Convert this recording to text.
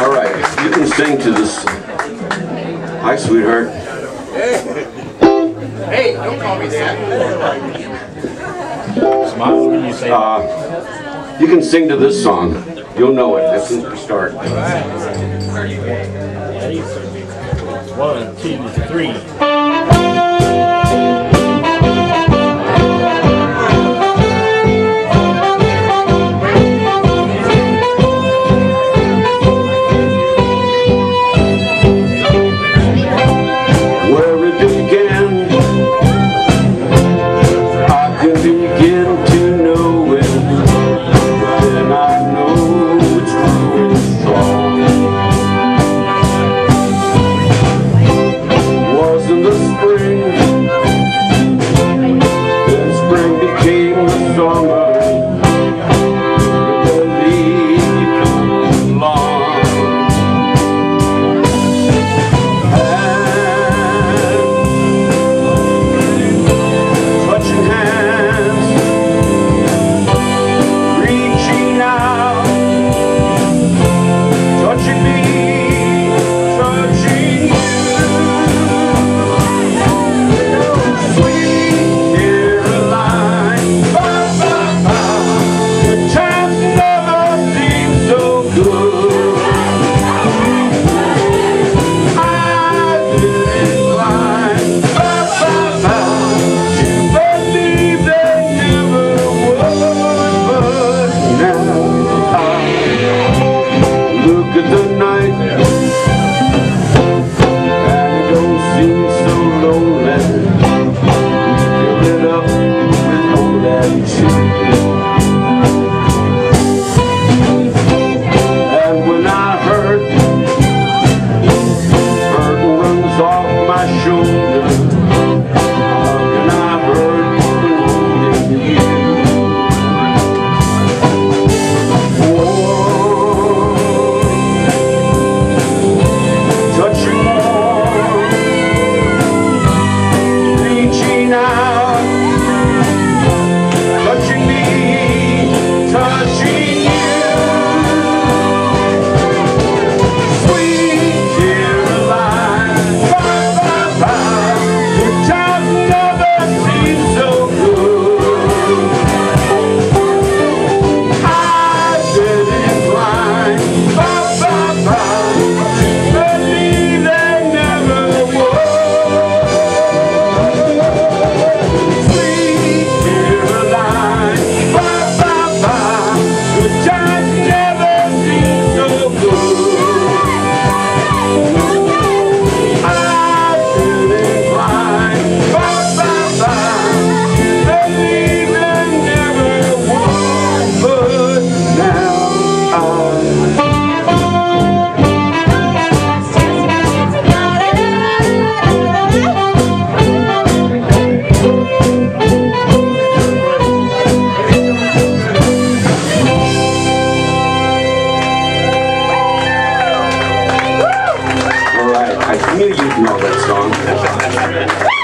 All right, you can sing to this. Hi, sweetheart. Hey, Hey, don't call me that. Smile when you say uh, You can sing to this song. You'll know it as soon as you start. One, two, three. been so lonely. knew you'd know that song.